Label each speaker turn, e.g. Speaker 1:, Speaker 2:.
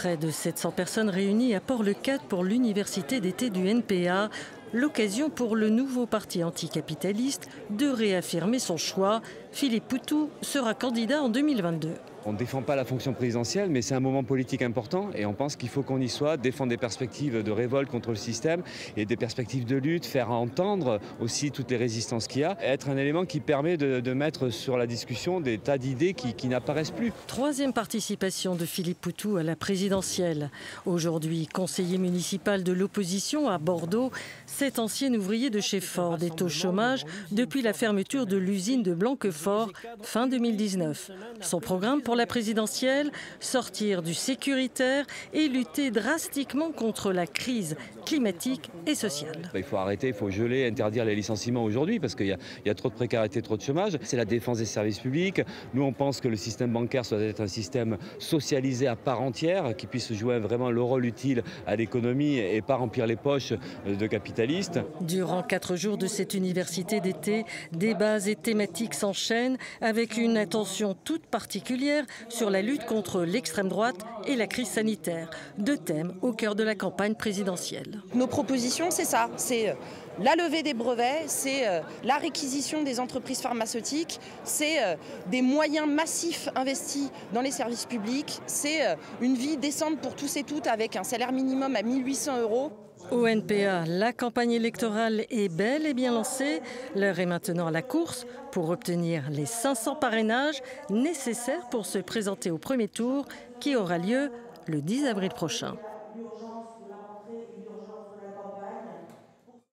Speaker 1: Près de 700 personnes réunies à Port-le-Cat pour l'université d'été du NPA. L'occasion pour le nouveau parti anticapitaliste de réaffirmer son choix. Philippe Poutou sera candidat en 2022.
Speaker 2: On ne défend pas la fonction présidentielle, mais c'est un moment politique important et on pense qu'il faut qu'on y soit, défendre des perspectives de révolte contre le système et des perspectives de lutte, faire entendre aussi toutes les résistances qu'il y a, être un élément qui permet de, mettre sur la discussion des tas d'idées qui, qui n'apparaissent plus.
Speaker 1: Troisième participation de Philippe Poutou à la présidentielle. Aujourd'hui, conseiller municipal de l'opposition à Bordeaux, cet ancien ouvrier de chez Ford est au chômage depuis la fermeture de l'usine de Blanquefort fin 2019. Son programme pour la présidentielle, sortir du sécuritaire et lutter drastiquement contre la crise climatique et sociale.
Speaker 2: Il faut arrêter, il faut geler, interdire les licenciements aujourd'hui parce qu'il y, a trop de précarité, trop de chômage. C'est la défense des services publics. Nous, on pense que le système bancaire doit être un système socialisé à part entière, qui puisse jouer vraiment le rôle utile à l'économie et pas remplir les poches de capitalistes.
Speaker 1: Durant quatre jours de cette université d'été, débats et thématiques s'enchaînent avec une attention toute particulière sur la lutte contre l'extrême droite et la crise sanitaire. Deux thèmes au cœur de la campagne présidentielle.
Speaker 3: Nos propositions, c'est ça. C'est euh, la levée des brevets, c'est euh, la réquisition des entreprises pharmaceutiques, c'est euh, des moyens massifs investis dans les services publics, c'est une vie décente pour tous et toutes avec un salaire minimum à 1800 euros.
Speaker 1: Au NPA, la campagne électorale est belle et bien lancée. L'heure est maintenant à la course pour obtenir les 500 parrainages nécessaires pour se présenter au premier tour qui aura lieu le 10 avril prochain.